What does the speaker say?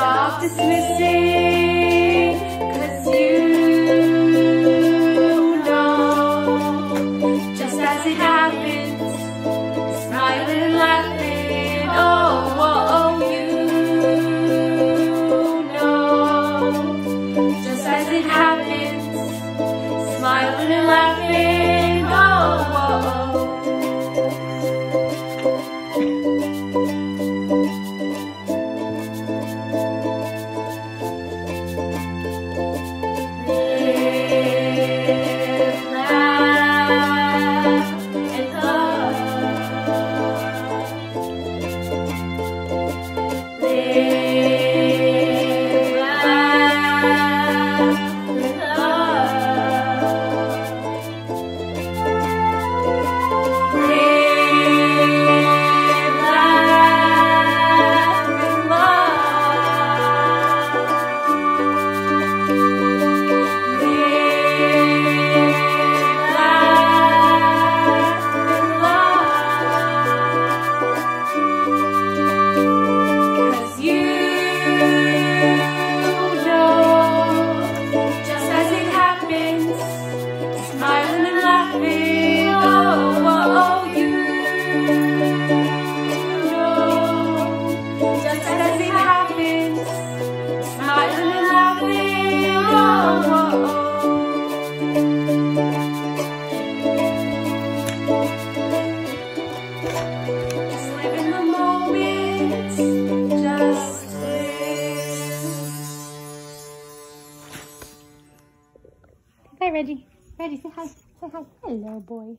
Stop dismissing. Cause you know just as it happens. Smiling and laughing. Oh, oh, oh, you know just as it happens. Smiling and laughing. Oh, oh, oh. Hi, Reggie. Reggie, say hi. Say hi. Hello, boy.